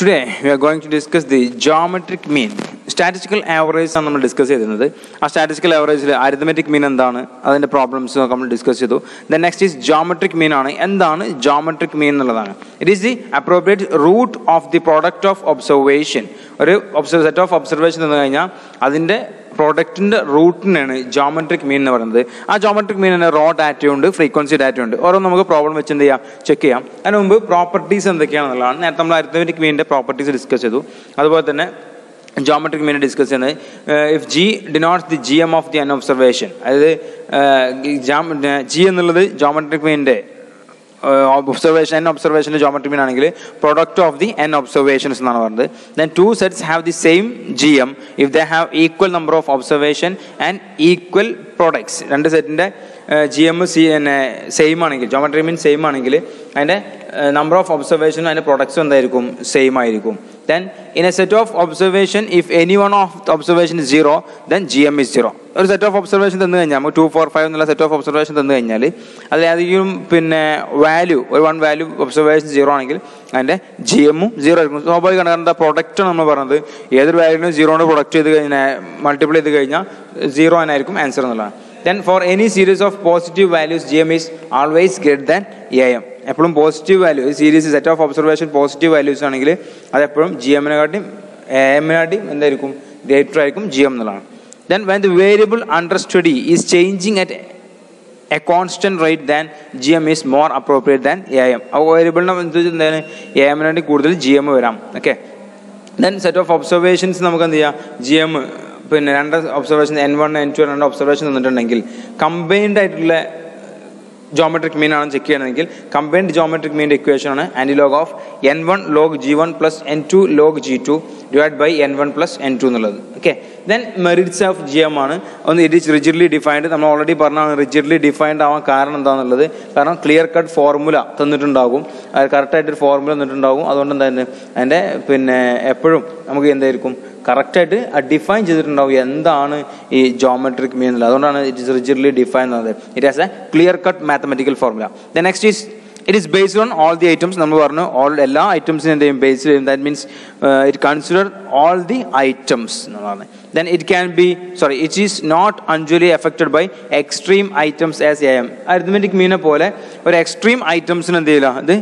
Today we are going to discuss the geometric mean statistical average ആണ് നമ്മൾ discuss ചെയ്തിരുന്നത്. ആ സ്റ്റാറ്റിസ്റ്റിക്കൽ ആവറേജിൽ അരിതമെറ്റിക് മീൻ എന്താണ്? അതിന്റെ പ്രോബ്ലംസ് നമ്മൾ ഡിസ്കസ് ചെയ്തു. The next is geometric mean ആണ്. എന്താണ് ജോമെട്രിക് മീൻ എന്നുള്ളതാണ്. It is the appropriate root of the product of observation ഒരു ഒബ്സർവ് സെറ്റ് ഓഫ് ഒബ്സർവേഷൻ എന്ന് കഴിഞ്ഞാൽ അതിന്റെ പ്രോഡക്റ്റിന്റെ റൂട്ടിനാണ് ജോമെട്രിക് മീൻ എന്ന് പറയുന്നത്. ആ ജോമെട്രിക് മീനിന് റോ ഡാറ്റ ഉണ്ട് ഫ്രീക്വൻസി ഡാറ്റ ഉണ്ട്. ഓരോ നമുക്ക് പ്രോബ്ലം വെച്ച് എന്ത് ചെയ്യാം ചെക്ക് ചെയ്യാം. അതിന് മുമ്പ് പ്രോപ്പർട്ടീസ് എന്തൊക്കെയാണെന്നുള്ളതാണ്. നേരത്തെ നമ്മൾ അരിത്തമെറ്റിക് മീനിന്റെ പ്രോപ്പർട്ടീസ് ഡിസ്കസ് ചെയ്തു. അതുപോലെ തന്നെ ജോമെട്രിക് മീൻ ഡിസ്കസ് ചെയ്യുന്നത് if G denotes the G M of the n observation അതായത് ജി എന്നുള്ളത് ജോമെട്രിക് മീനിന്റെ ഒബ്സർവേഷൻ എൻ ഒബ്സർവേഷന്റെ ജോമെട്രി മീൻ ആണെങ്കിൽ product of the n observations എന്നാണ് പറയുന്നത് then two sets have the same G M if they have equal number of observation and equal products രണ്ട് സെറ്റിന്റെ G M സി പിന്നെ സെയിം ആണെങ്കിൽ ജോമെട്രി മീൻ സെയിം ആണെങ്കിൽ അതിന്റെ നമ്പർ ഓഫ് ഒബ്സർവേഷനും അതിന്റെ പ്രൊഡക്ട്സും എന്തായിരിക്കും? സെയിം ആയിരിക്കും. Then in a set of observation if any one of the observation is zero then gm is zero. ഒരു സെറ്റ് ഓഫ് ഒബ്സർവേഷൻ തന്നു കഴിഞ്ഞാൽ നമുക്ക് ടു ഫോർ ഫൈവ് എന്നുള്ള സെറ്റ് ഓഫ് ഒബ്സർവേഷൻ തന്നു കഴിഞ്ഞാൽ അതിലധികം പിന്നെ വാല്യൂ ഒരു വൺ വാല്യൂ ഒബ്സർവേഷൻ സീറോ ആണെങ്കിൽ അതിന്റെ ജി എമ്മും സീറോ ആയിരിക്കും. സ്വാഭാവികമാണ് കാരണം എന്താ? പ്രൊഡക്റ്റ് നമ്മൾ പറഞ്ഞത്. ഏതൊരു വാല്യൂനും സീറോയുടെ പ്രൊഡക്റ്റ് ചെയ്ത് കഴിഞ്ഞാൽ മൾട്ടിപ്ലൈ ചെയ്ത് കഴിഞ്ഞാൽ സീറോ ആയിരിക്കും ആൻസർ എന്നുള്ളതാണ്. Then for any series of positive values G M is always greater than A M എപ്പോഴും positive value series set of observation positive values ആണെങ്കിൽ അതെപ്പോഴും ജി എമ്മിനെക്കാട്ടിയും എ എമ്മിനെക്കാട്ടിയും എന്തായിരിക്കും? ഗ്രേറ്റർ ആയിരിക്കും ജി എം എന്നുള്ളതാണ്. Then when the variable under study is changing at a constant rate than G M is more appropriate than A M ആ വേരിയബിളിനെ എന്താണ്? എ എമ്മിനായിട്ട് കൂടുതൽ ജി എം വരാം. Okay then set of observations നമുക്ക് എന്ത് ചെയ്യാം? ജി എം പിന്നെ രണ്ട് observation n one n two രണ്ട് ഒബ്സർവേഷൻ തന്നിട്ടുണ്ടെങ്കിൽ കമ്പൈൻഡ് ആയിട്ടുള്ള ജോമെട്രിക് മീൻ ആണ് ചെക്ക് ചെയ്യണമെങ്കിൽ കമ്പൈൻഡ് ജോമെട്രിക് മീന്റെ ഇക്വേഷൻ ആണ് antilog of n one log G one plus n two log G two divide by n one plus n two എന്നുള്ളത്. Okay then merits of G M ആണ്. ഒന്ന് it is rigidly defined നമ്മൾ already പറഞ്ഞാണ് rigidly defined ആവാൻ കാരണം എന്താണെന്നുള്ളത് കാരണം clear cut formula തന്നിട്ടുണ്ടാകും. കറക്റ്റായിട്ടൊരു ഫോർമുല തന്നിട്ടുണ്ടാകും. അതുകൊണ്ട് തന്നെ അതിന്റെ പിന്നെ എപ്പോഴും നമുക്ക് എന്തായിരിക്കും കറക്റ്റായിട്ട് ഡിഫൈൻ ചെയ്തിട്ടുണ്ടാവും എന്താണ് ഈ ജോമെട്രിക് മീൻ എന്നുള്ളത് അതുകൊണ്ടാണ് ഇറ്റ് ഇസ് റിജിഡ്ലി ഡിഫൈൻ എന്നത് it has a clear cut mathematical formula the next is it is based on all the items നമ്മൾ പറഞ്ഞു ഓൾ എല്ലാ ഐറ്റംസിനെന്തെയും ബേസ് ചെയ്യും that means it consider all the items എന്ന് പറഞ്ഞു. Then it can be sorry it is not unduly affected by extreme items as A M arithmetic മീനെ പോലെ ഒരു എക്സ്ട്രീം ഐറ്റംസിന് എന്ത് ചെയ്യില്ല? അത്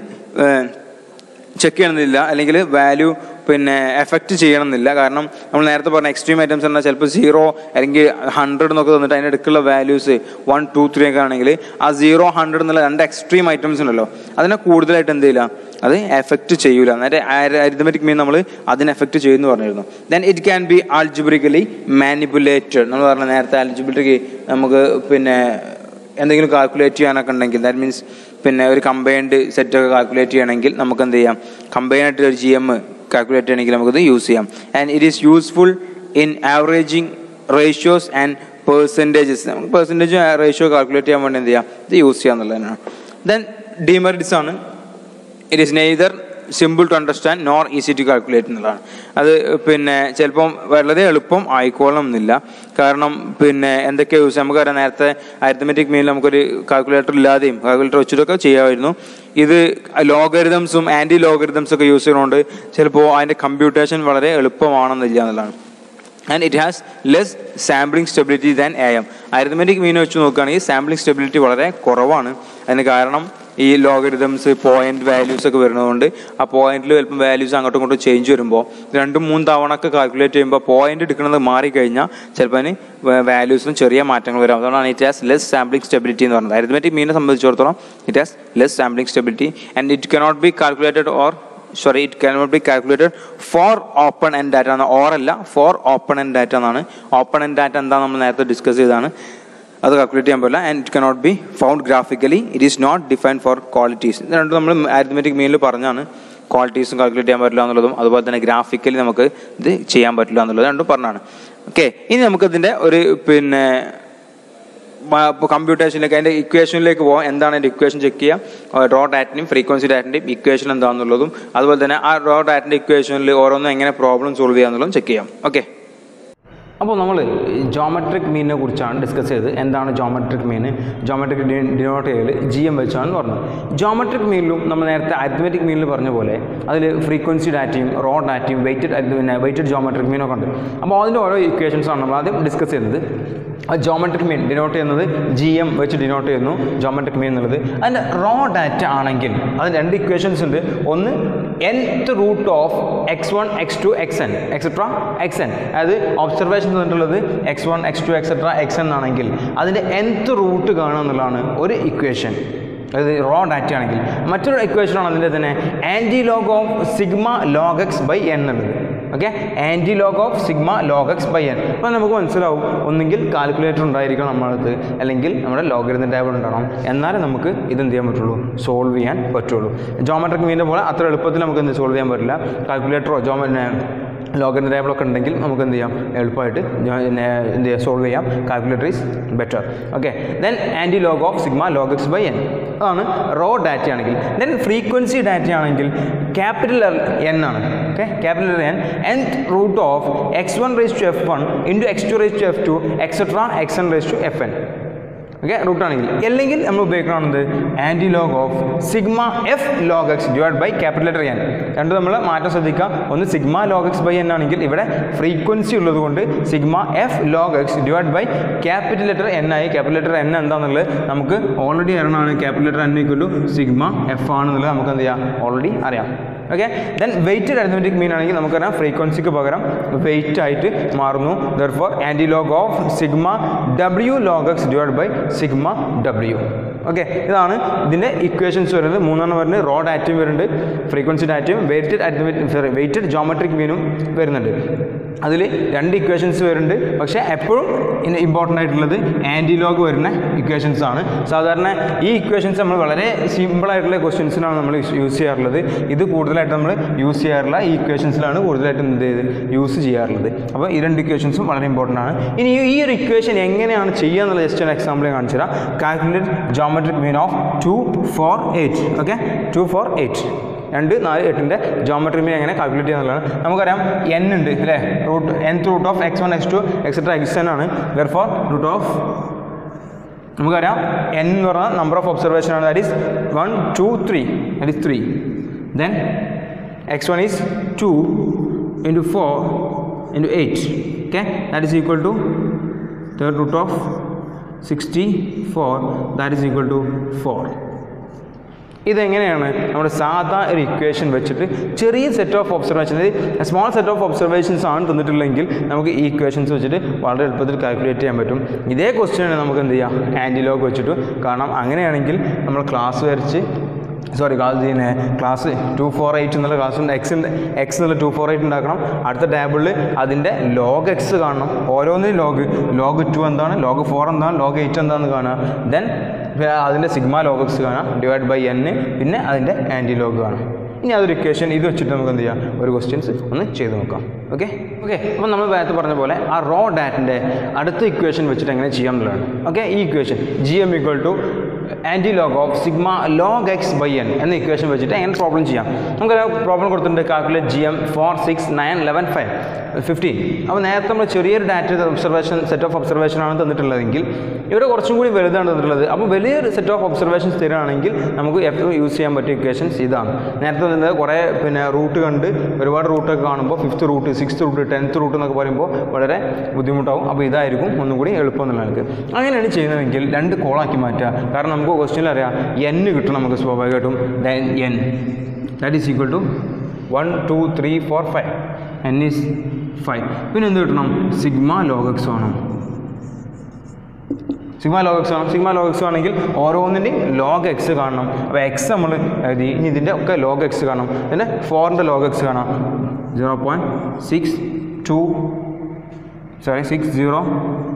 ചെക്ക് ചെയ്യണമെന്നില്ല. അല്ലെങ്കിൽ വാല്യൂ പിന്നെ എഫക്റ്റ് ചെയ്യണമെന്നില്ല. കാരണം നമ്മൾ നേരത്തെ പറഞ്ഞ എക്സ്ട്രീം ഐറ്റംസ് പറഞ്ഞാൽ ചിലപ്പോൾ സീറോ അല്ലെങ്കിൽ ഹൺഡ്രഡ് എന്നൊക്കെ തന്നിട്ട് അതിന്റെ അടുക്കുള്ള വാല്യൂസ് വൺ ടു ത്രീ ഒക്കെ ആണെങ്കിൽ ആ സീറോ ഹൺഡ്രഡ് എന്നുള്ള രണ്ട് എക്സ്ട്രീം ഐറ്റംസ് ഉണ്ടല്ലോ. അതിനെ കൂടുതലായിട്ട് എന്ത് ചെയ്യില്ല? അത് എഫക്റ്റ് ചെയ്യൂല. നേരെ അരിതമെറ്റിക് മീൻ നമ്മൾ അതിന് എഫക്റ്റ് ചെയ്യുമെന്ന് പറഞ്ഞിരുന്നു. Then it can be algebraically manipulated നമ്മൾ പറഞ്ഞ നേരത്തെ ആൽജിബ്രിക്ക് നമുക്ക് പിന്നെ എന്തെങ്കിലും കാൽക്കുലേറ്റ് ചെയ്യാനൊക്കെ ഉണ്ടെങ്കിൽ ദാറ്റ് മീൻസ് പിന്നെ ഒരു കമ്പൈൻഡ് സെറ്റൊക്കെ കാൽക്കുലേറ്റ് ചെയ്യണമെങ്കിൽ നമുക്ക് എന്ത് ചെയ്യാം? കമ്പൈൻഡായിട്ട് ഒരു ജി എം കാൽക്കുലേറ്റ് ആണെങ്കിൽ നമുക്കത് യൂസ് ചെയ്യാം. And it is useful in averaging ratios and percentages നമുക്ക് പെർസെന്റേജ് റേഷ്യോ കാൽക്കുലേറ്റ് ചെയ്യാൻ വേണ്ടി എന്ത് ചെയ്യാം? ഇത് യൂസ് ചെയ്യാം എന്നുള്ളതാണ് ദെൻ ഡിമെറിറ്റ്സ് ആണ്. It is neither simple to understand nor easy to calculate എന്നുള്ളതാണ്. അത് പിന്നെ ചിലപ്പം വളരെ എളുപ്പം ആയിക്കോളണം എന്നില്ല കാരണം പിന്നെ എന്തൊക്കെ യൂസ് നമുക്കറിയാം നേരത്തെ അരിത്തമെറ്റിക് മീനിൽ നമുക്കൊരു കാൽക്കുലേറ്റർ ഇല്ലാതെയും കാൽക്കുലേറ്റർ വെച്ചിട്ടൊക്കെ ചെയ്യാമായിരുന്നു. ഇത് ലോഗരിതംസും ആന്റി ലോഗരിതംസ് ഒക്കെ യൂസ് ചെയ്യുന്നതുകൊണ്ട് ചിലപ്പോൾ അതിന്റെ കമ്പ്യൂട്ടേഷൻ വളരെ എളുപ്പമാണെന്നില്ല എന്നുള്ളതാണ്. And it has less sampling stability than A M arithmetic mean വെച്ച് നോക്കുകയാണെങ്കിൽ സാമ്പിളിംഗ് സ്റ്റെബിലിറ്റി വളരെ കുറവാണ്. അതിന് കാരണം ഈ ലോഗരിതംസ് പോയിന്റ് വാല്യൂസ് ഒക്കെ വരുന്നതുകൊണ്ട് ആ പോയിന്റിൽ ചിലപ്പം വാല്യൂസ് അങ്ങോട്ടും ഇങ്ങോട്ടും ചേഞ്ച് വരുമ്പോൾ രണ്ടും മൂന്ന് തവണ ഒക്കെ കാൽക്കുലേറ്റ് ചെയ്യുമ്പോൾ പോയിന്റ് എടുക്കുന്നത് മാറിക്കഴിഞ്ഞാൽ ചിലപ്പോൾ അതിന് വാല്യൂസിനും ചെറിയ മാറ്റങ്ങൾ വരാം. അതുകൊണ്ടാണ് it has less sampling stability എന്ന് പറയുന്നത് അരിത്മെറ്റിക് മീനെ സംബന്ധിച്ചിടത്തോളം it has less sampling stability and it cannot be calculated or sorry it cannot be calculated for open end data ആണ് ഓർ അല്ല ഫോർ ഓപ്പൺ എൻഡ് ഡാറ്റ എന്നാണ്. Open end data എന്താണെന്ന് നമ്മൾ നേരത്തെ ഡിസ്കസ് ചെയ്തതാണ്. അത് കാൽക്കുലേറ്റ് ചെയ്യാൻ പറ്റില്ല. And it cannot be found graphically it is not defined for qualities ഇത് രണ്ടും നമ്മൾ അരിത്മെറ്റിക് മെയിനിൽ പറഞ്ഞാണ്. ക്വാളിറ്റീസും കാൽക്കുലേറ്റ് ചെയ്യാൻ പറ്റില്ല എന്നുള്ളതും അതുപോലെ തന്നെ ഗ്രാഫിക്കലി നമുക്ക് ഇത് ചെയ്യാൻ പറ്റില്ല എന്നുള്ളത് രണ്ടും പറഞ്ഞാണ്. ഓക്കെ ഇനി നമുക്കതിന്റെ ഒരു പിന്നെ കമ്പ്യൂട്ടേഷനിലേക്ക് അതിന്റെ ഇക്വേഷനിലേക്ക് പോകാം എന്താണ് അതിന്റെ ഇക്വേഷൻ ചെക്ക് ചെയ്യുക റോ ഡാറ്റിന്റെയും ഫ്രീക്വൻസി ഡാറ്റിന്റെയും ഇക്വേഷൻ എന്താണെന്നുള്ളതും അതുപോലെ തന്നെ ആ റോ ഡാറ്റിന്റെ ഇക്വേഷനിൽ ഓരോന്നും എങ്ങനെ പ്രോബ്ലം സോൾവ് ചെയ്യാന്നുള്ളതും ചെക്ക് ചെയ്യാം. ഓക്കെ അപ്പോൾ നമ്മൾ ജോമെട്രിക് മീനിനെ കുറിച്ചാണ് ഡിസ്കസ് ചെയ്തത്. എന്താണ് ജോമെട്രിക് മീൻ ജോമെട്രിക് ഡിനോട്ട് ചെയ്യൽ ജി എം വെച്ചാണെന്ന് പറഞ്ഞത് ജോമെട്രിക് മീനിലും നമ്മൾ നേരത്തെ അരിത്മെറ്റിക് മീനിൽ പറഞ്ഞ പോലെ അതിൽ ഫ്രീക്വൻസി ഡാറ്റയും റോ ഡാറ്റയും വെയിറ്റഡ് പിന്നെ വെയിറ്റഡ് ജോമെട്രിക് മീനൊക്കെ ഉണ്ട്. അപ്പോൾ അതിന്റെ ഓരോ ഇക്വേഷൻസാണ് നമ്മൾ ആദ്യം ഡിസ്കസ് ചെയ്യുന്നത്. ആ ജോമെട്രിക് മീൻ ഡിനോട്ട് ചെയ്യുന്നത് ജി എം വെച്ച് ഡിനോട്ട് ചെയ്യുന്നു ജോമെട്രിക് മീൻ എന്നുള്ളത്. അതിന്റെ റോ ഡാറ്റ ആണെങ്കിൽ അതിന് രണ്ട് ഇക്വേഷൻസ് ഉണ്ട്. ഒന്ന് nth root of X one X two X n അതായത് ഒബ്സർവേഷൻ തന്നിട്ടുള്ളത് X one X two etcetera X n ആണെങ്കിൽ അതിന്റെ nth റൂട്ട് കാണുക എന്നുള്ളതാണ് ഒരു ഇക്വേഷൻ അതായത് റോ ഡാറ്റ ആണെങ്കിൽ. മറ്റൊരു ഇക്വേഷനാണ് അതിന്റെ തന്നെ anti log of sigma log X by n എന്നുള്ളത്. Okay anti log of sigma log X by n അപ്പോൾ നമുക്ക് മനസ്സിലാവും. ഒന്നുകിൽ കാൽക്കുലേറ്റർ ഉണ്ടായിരിക്കണം നമ്മളടുത്ത് അല്ലെങ്കിൽ നമ്മുടെ ലോഗരിതം ടേബിൾ ഉണ്ടാവണം. എന്നാലേ നമുക്ക് ഇത് എന്ത് ചെയ്യാൻ പറ്റുള്ളൂ? സോൾവ് ചെയ്യാൻ പറ്റുള്ളൂ. ജോമെട്രിക് മീന്റെ പോലെ അത്ര എളുപ്പത്തിൽ നമുക്ക് എന്ത് സോൾവ് ചെയ്യാൻ പറ്റില്ല. കാൽക്കുലേറ്ററോ ജോമ ലോഗരിതം ടേബിളൊക്കെ ഉണ്ടെങ്കിൽ നമുക്ക് എന്ത് ചെയ്യാം? എളുപ്പമായിട്ട് ജോ- എന്ത് ചെയ്യാം? സോൾവ് ചെയ്യാം. Calculator is better okay then anti log of sigma log X by n അതാണ് റോ ഡാറ്റ ആണെങ്കിൽ ദെൻ ഫ്രീക്വൻസി ഡാറ്റ ആണെങ്കിൽ ക്യാപിറ്റൽ എൻ ആണ് okay capital N N root of X one raise to F one into X two raise to F two etcetera X n raise to F n okay റൂട്ടാണെങ്കിൽ അല്ലെങ്കിൽ നമ്മൾ ഉപയോഗിക്കണമെന്നത് anti log of sigma F log X divide by capital letter N രണ്ട് നമ്മൾ മാറ്റം ശ്രദ്ധിക്കുക. ഒന്ന് sigma log X by n ആണെങ്കിൽ ഇവിടെ frequency ഉള്ളത് കൊണ്ട് sigma F log X divide by capital letter N ആയി. ക്യാപിറ്റൽ ലെറ്റർ എൻ എന്താണെന്നുള്ളത് നമുക്ക് already അറിയണമാണ് capital letter N equal to sigma F ആണെന്നുള്ളത് നമുക്ക് എന്ത് ചെയ്യാം? ഓൾറെഡി അറിയാം. Okay then weighted arithmetic mean ആണെങ്കിൽ നമുക്കറിയാം ഫ്രീക്വൻസിക്ക് പകരം വെയിറ്റ് ആയിട്ട് മാറുന്നു. Therefore anti log of sigma W log X divide by sigma W okay ഇതാണ് ഇതിന്റെ ഇക്വേഷൻസ് വരുന്നത്. മൂന്നെണ്ണം വരുന്നത് റോഡ് ഡാറ്റയും വരുന്നുണ്ട്. ഫ്രീക്വൻസി ഡാറ്റയും weighted arithmetic sorry weighted geometric മീനും വരുന്നുണ്ട്. അതിൽ രണ്ട് ഇക്വേഷൻസ് വരുന്നുണ്ട്. പക്ഷേ എപ്പോഴും ഇമ്പോർട്ടന്റ് ആയിട്ടുള്ളത് ആന്റിലോഗ് വരുന്ന ഇക്വേഷൻസ് ആണ്. സാധാരണ ഈ ഇക്വേഷൻസ് നമ്മൾ വളരെ സിമ്പിൾ ആയിട്ടുള്ള ക്വസ്റ്റ്യൻസിനാണ് നമ്മൾ യൂസ് ചെയ്യാറുള്ളത്. ഇത് കൂടുതലായിട്ട് നമ്മൾ യൂസ് ചെയ്യാറില്ല ഈ ഇക്വേഷൻസിലാണ് കൂടുതലായിട്ട് എന്ത് ചെയ്ത് യൂസ് ചെയ്യാറുള്ളത്. അപ്പോൾ ഈ രണ്ട് ഇക്വേഷൻസും വളരെ ഇമ്പോർട്ടന്റ് ആണ്. ഇനി ഈ- ഒരു ഇക്വേഷൻ എങ്ങനെയാണ് ചെയ്യുക എന്നുള്ള ജസ്റ്റ് ഒരു എക്സാമ്പിൾ കാണിച്ചു തരാം. Calculate geometric mean of two four eight okay two four eight രണ്ട് നാല് എട്ടിന്റെ ജോമെട്രി മീൻ എങ്ങനെ കാൽക്കുലേറ്റ് ചെയ്യുന്നതാണ് നമുക്കറിയാം എൻ ഉണ്ട് അല്ലേ? Root n root of X one X two etcetera X n ആണ്. വെർ ഫോർ റൂട്ട് ഓഫ് നമുക്കറിയാം എൻ എന്ന് പറഞ്ഞാൽ നമ്പർ ഓഫ് ഒബ്സർവേഷൻ ആണ്. That is one two three that is three then X one is two into four into eight okay that is equal to third root of sixty four that is equal to four ഇതെങ്ങനെയാണ് നമ്മൾ സാധാ ഒരു equation വെച്ചിട്ട് ചെറിയ set of observation small set of observations ആണ് തന്നിട്ടുള്ളെങ്കിൽ നമുക്ക് ഈ ഇക്വേഷൻസ് വെച്ചിട്ട് വളരെ എളുപ്പത്തിൽ കാൽക്കുലേറ്റ് ചെയ്യാൻ പറ്റും. ഇതേ ക്വസ്റ്റ്യനാണ് നമുക്ക് എന്ത് ചെയ്യാം? ആന്റിലോഗ് വെച്ചിട്ട്. കാരണം അങ്ങനെയാണെങ്കിൽ നമ്മൾ ക്ലാസ് വരച്ച് സോറി പിന്നെ ക്ലാസ് ടു ഫോർ എയ്റ്റ് എന്നുള്ള ക്ലാസ് എക്സിന്റെ എക്സ് എന്നുള്ള ടു ഫോർ എയ്റ്റ് ഉണ്ടാക്കണം. അടുത്ത ടേബിളിൽ അതിന്റെ ലോഗ് എക്സ് കാണണം. ഓരോന്നിനും ലോഗ് ലോഗ് ടു എന്താണ്? ലോഗ് ഫോർ എന്താണ്? ലോഗ് എയ്റ്റ് എന്താണെന്ന് കാണുക. ദെൻ അതിന്റെ സിഗ്മ ലോഗക്സ് കാണാം ഡിവൈഡ് ബൈ എൻ പിന്നെ അതിന്റെ ആന്റി ലോഗ് കാണാം. ഇനി അതൊരു ഇക്വേഷൻ ഇത് വെച്ചിട്ട് നമുക്ക് എന്ത് ചെയ്യാം? ഒരു ക്വസ്റ്റ്യൻസ് ഒന്ന് ചെയ്ത് നോക്കാം. ഓക്കെ ഓക്കെ അപ്പോൾ നമ്മൾ നേരത്തെ പറഞ്ഞ പോലെ ആ റോ ഡാറ്റിന്റെ അടുത്ത ഇക്വേഷൻ വെച്ചിട്ട് എങ്ങനെ ചെയ്യാം എന്നുള്ളതാണ്. ഓക്കെ ഈ equation G M equal to anti log of sigma log X by n എന്ന ഇക്വേഷൻ വെച്ചിട്ട് എങ്ങനെ പ്രോബ്ലം ചെയ്യാം. നമുക്ക് പ്രോബ്ലം കൊടുത്തിട്ടുണ്ട് calculate G M for six nine eleven five fifteen അപ്പോൾ നേരത്തെ നമ്മൾ ചെറിയൊരു data observation set of observation ആണ് തന്നിട്ടുള്ളതെങ്കിൽ ഇവിടെ കുറച്ചും കൂടി വലുതാണ് തന്നിട്ടുള്ളത്. അപ്പോൾ വലിയൊരു സെറ്റ് ഓഫ് ഒബ്സർവേഷൻസ് തരികയാണെങ്കിൽ നമുക്ക് എപ്പോഴും യൂസ് ചെയ്യാൻ പറ്റിയ ഇക്വേഷൻസ് ഇതാണ്. നേരത്തെ തന്നത് കുറേ പിന്നെ റൂട്ട് കണ്ട് ഒരുപാട് റൂട്ടൊക്കെ കാണുമ്പോൾ fifth root sixth root tenth root എന്നൊക്കെ പറയുമ്പോൾ വളരെ ബുദ്ധിമുട്ടാവും. അപ്പോൾ ഇതായിരിക്കും ഒന്നും കൂടി എളുപ്പം എന്നുള്ള അങ്ങനെയാണ് ചെയ്യുന്നതെങ്കിൽ രണ്ട് കോളാക്കി മാറ്റുക. കാരണം നമുക്ക് ക്വസ്റ്റ്യനിൽ അറിയാം എൻ കിട്ടും നമുക്ക് സ്വാഭാവികമായിട്ടും. Then n that is equal to one two three four five n is five പിന്നെ എന്ത് കിട്ടണം? സിഗ്മ ലോഗക്സ് വേണം. സിഗ്മ ലോഗ് എക്സ് ആണ് സിഗ്മ ലോഗ് എക്സ് ആണെങ്കിൽ ഓരോന്നിന്റെയും ലോഗ് എക്സ് കാണണം. അപ്പോൾ എക്സ് നമ്മൾ ഇനി ഇതിന്റെ ഒക്കെ ലോഗ് എക്സ് കാണണം. പിന്നെ ഫോറിന്റെ ലോഗ് എക്സ് കാണാം. Zero point six two sorry six zero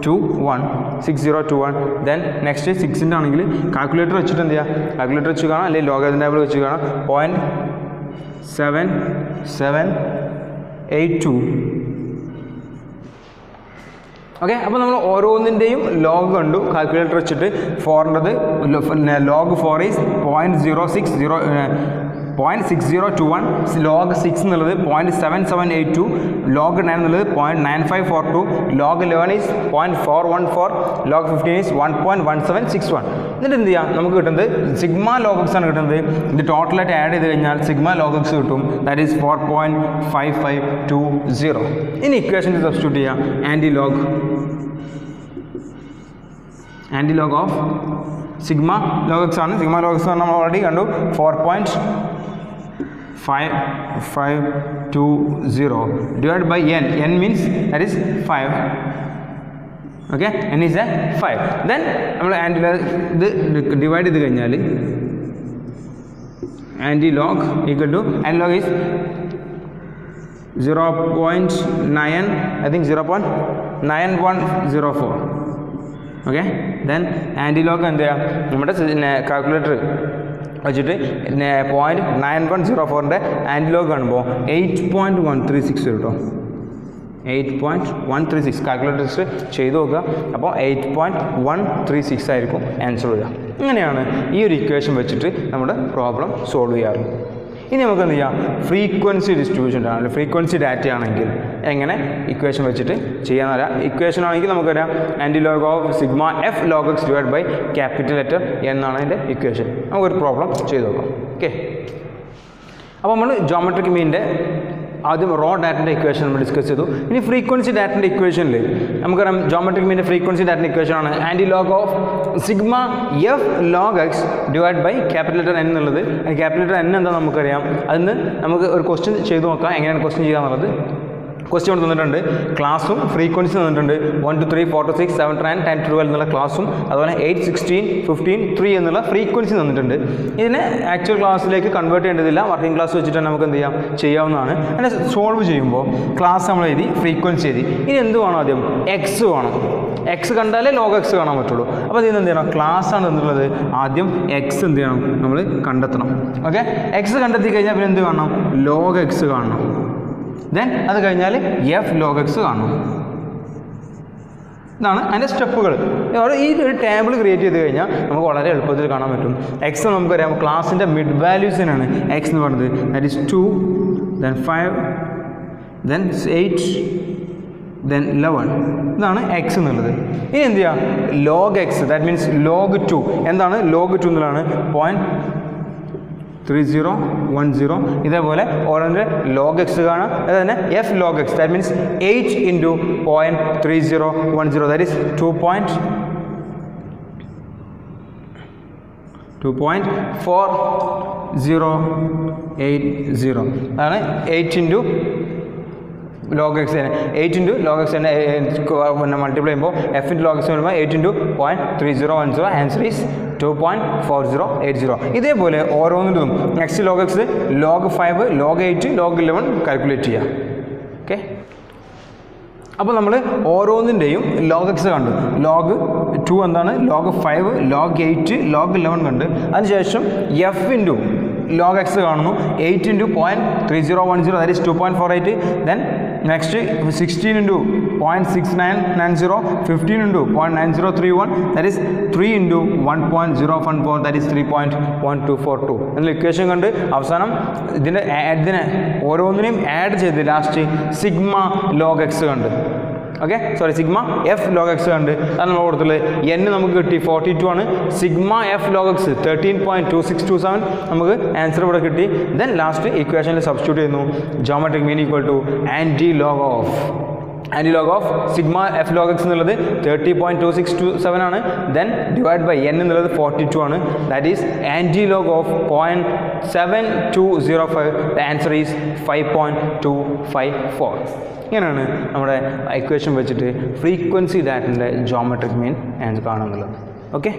two one six zero two one then next സിക്സിന്റെ ആണെങ്കിൽ കാൽക്കുലേറ്റർ വെച്ചിട്ട് എന്ത് ചെയ്യുക കാൽക്കുലേറ്റർ വെച്ച് കാണാം അല്ലെങ്കിൽ ലോഗ് ടേബിൾ വെച്ച് കാണാം. Point seven seven eight two okay അപ്പോൾ നമ്മൾ ഓരോന്നിന്റെയും ലോഗ് കണ്ടു. കാൽക്കുലേറ്റർ വെച്ചിട്ട് ഫോറിന്റെത് log four is point zero six zero point six zero two one log six എന്നുള്ളത് point seven seven eight two log nine എന്നുള്ളത് point nine five four two log eleven is point four one four log fifteen is one point one seven six one എന്നിട്ട് എന്ത് ചെയ്യാം? നമുക്ക് കിട്ടുന്നത് sigma log x ആണ് കിട്ടുന്നത്. ഇത് ടോട്ടലായിട്ട് ആഡ് ചെയ്ത് കഴിഞ്ഞാൽ സിഗ്മ ലോഗക്സ് കിട്ടും. That is four point five five two zero ഇനി ഇക്വേഷൻ സബ്സ്റ്റിറ്റ്യൂട്ട് ചെയ്യാം. Anti log anti log of sigma log x ആണ് സിഗ്മ ലോഗക്സ് നമ്മൾ ഓൾറെഡി കണ്ടു. Four point five five two zero divide by N N means that is five okay N is a five then നമ്മൾ anti ഇത് divide ചെയ്ത് കഴിഞ്ഞാൽ anti log equal to anti log is zero point nine I think zero point nine one zero four okay then anti log എന്ത് ചെയ്യുക നമ്മുടെ calculator വെച്ചിട്ട് point nine one zero ഫോറിന്റെ anti log കാണുമ്പോൾ eight point one three six കേട്ടോ eight point one three six calculator ചെയ്ത് നോക്കുക. അപ്പോൾ eight point one three six ആയിരിക്കും ആൻസർ വരിക. ഇങ്ങനെയാണ് ഈ ഒരു ഇക്വേഷൻ വെച്ചിട്ട് നമ്മുടെ പ്രോബ്ലം സോൾവ് ചെയ്യാറ്. ഇനി നമുക്ക് എന്ത് ചെയ്യാം ഫ്രീക്വൻസി ഡിസ്ട്രിബ്യൂഷൻ ആണെങ്കിൽ ഫ്രീക്വൻസി ഡാറ്റ ആണെങ്കിൽ എങ്ങനെ ഇക്വേഷൻ വെച്ചിട്ട് ചെയ്യാൻ വരാം ഇക്വേഷൻ ആണെങ്കിൽ നമുക്കറിയാം. Anti log of sigma f log x divide by capital letter എന്നാണ് അതിന്റെ ഇക്വേഷൻ നമുക്കൊരു പ്രോബ്ലം ചെയ്ത് നോക്കാം. ഓക്കെ അപ്പോൾ നമ്മൾ ജോമെട്രിക് മീനിന്റെ ആദ്യം റോ ഡാറ്റിന്റെ ഇക്വേഷൻ നമ്മൾ ഡിസ്കസ് ചെയ്തു. ഇനി ഫ്രീക്വൻസി ഡാറ്റിന്റെ ഇക്വേഷനിൽ നമുക്കറിയാം ജോമെട്രിക് മീന്റെ ഫ്രീക്വൻസി ഡാറ്റിന്റെ ഇക്വേഷൻ ആണ്. Anti log of sigma f log x divide by capital letter N എന്നുള്ളത് ക്യാപിറ്റൽ ലെറ്റർ എൻ എന്താ നമുക്കറിയാം? അതിന് നമുക്ക് ഒരു ക്വസ്റ്റ്യൻ ചെയ്ത് നോക്കാം. എങ്ങനെയാണ് ക്വസ്റ്റ്യൻ ചെയ്യുക എന്നുള്ളത്? ക്വസ്റ്റ്യൻ തന്നിട്ടുണ്ട്. ക്ലാസ്സും ഫ്രീക്വൻസി തന്നിട്ടുണ്ട്. One two three four two six seven nine ten two twelve എന്നുള്ള ക്ലാസ്സും അതുപോലെ എയ്റ്റ് സിക്സ്റ്റീൻ ഫിഫ്റ്റീൻ ത്രീ എന്നുള്ള ഫ്രീക്വൻസി തന്നിട്ടുണ്ട്. ഇതിനെ ആക്ച്വൽ ക്ലാസ്സിലേക്ക് കൺവേർട്ട് ചെയ്യേണ്ടതില്ല. വർക്കിംഗ് ക്ലാസ് വെച്ചിട്ട് നമുക്ക് എന്ത് ചെയ്യാം? ചെയ്യാവുന്നതാണ്. അതിനെ സോൾവ് ചെയ്യുമ്പോൾ ക്ലാസ് നമ്മൾ എഴുതി ഫ്രീക്വൻസി എഴുതി. ഇനി എന്ത് വേണം ആദ്യം? എക്സ് വേണം. എക്സ് കണ്ടാലേ ലോഗ് എക്സ് കാണാൻ പറ്റുള്ളൂ. അപ്പോൾ ഇതിന് എന്ത് ചെയ്യണം? ക്ലാസ് ആണ് എന്നുള്ളത് ആദ്യം എക്സ് എന്ത് ചെയ്യണം? നമ്മൾ കണ്ടെത്തണം. ഓക്കെ എക്സ് കണ്ടെത്തി കഴിഞ്ഞാൽ പിന്നെ എന്ത് കാണണം? ലോഗ് എക്സ് കാണണം. ദെൻ അത് കഴിഞ്ഞാൽ എഫ് ലോഗ് എക്സ് കാണും. ഇതാണ് അതിന്റെ സ്റ്റെപ്പുകൾ. ഈ ഒരു ടേബിൾ ക്രിയേറ്റ് ചെയ്ത് കഴിഞ്ഞാൽ നമുക്ക് വളരെ എളുപ്പത്തിൽ കാണാൻ പറ്റും. എക്സ് നമുക്കറിയാം ക്ലാസിന്റെ മിഡ് വാല്യൂസിനാണ് എക്സ് എന്ന് പറയുന്നത് that is two then five then eight then eleven ഇതാണ് എക്സ് എന്നുള്ളത്. ഇനി എന്ത് ചെയ്യുക log x that means log two എന്താണ്? ലോഗ് ടു എന്നുള്ളതാണ് point three zero one zero ഇതേപോലെ ഓരോന്നിന്റെ ലോഗ് എക്സ് കാണാം. അത് തന്നെ f log x that means eight into point three zero one zero that is two point two point four zero eight zero അതാണ് eight into log x eight into log x പിന്നെ multiply ചെയ്യുമ്പോൾ f into log x വരുമ്പോൾ eight into point three zero one zero answer is two point four zero eight zero ഇതേപോലെ ഓരോന്നിലും next log x log five log eight log eleven calculate ചെയ്യുക okay അപ്പോൾ നമ്മൾ ഓരോന്നിന്റെയും log x കണ്ടു. Log two എന്താണ്? Log five log eight log eleven കണ്ട്. അതിനുശേഷം എഫ് ഇന്റു ലോഗ് എക്സ് കാണുന്നു. Eight into point three zero one zero that is two point four eight then next sixteen into point six nine nine zero fifteen into point nine zero three one that is three into one point zero one four that is three point one two four two എന്നുള്ള equation കണ്ട് അവസാനം ഇതിന്റെ ഇതിനെ ഓരോന്നിനെയും add ചെയ്ത് last sigma log x കണ്ട്. Okay sorry sigma f log x ഉണ്ട് അതാണ് നമ്മൾ കൊടുത്തുള്ളത് എൻ നമുക്ക് കിട്ടി ഫോർട്ടി ടു ആണ്. Sigma f log x thirteen point two six two seven നമുക്ക് ആൻസർ ഇവിടെ കിട്ടി. ദെൻ ലാസ്റ്റ് ഇക്വേഷനിൽ സബ്സ്റ്റിറ്റ്യൂട്ട് ചെയ്യുന്നു. Geometric mean equal to anti log of anti log of sigma f log x എന്നുള്ളത് thirty point two six two seven ആണ്. Then divide by N എന്നുള്ളത് forty two ആണ്. That is anti log of point seven two zero five the answer is five point two five four ഇങ്ങനെയാണ് നമ്മുടെ equation വെച്ചിട്ട് frequency ഡാറ്റിന്റെ geometric mean കാണുന്നുള്ളത് okay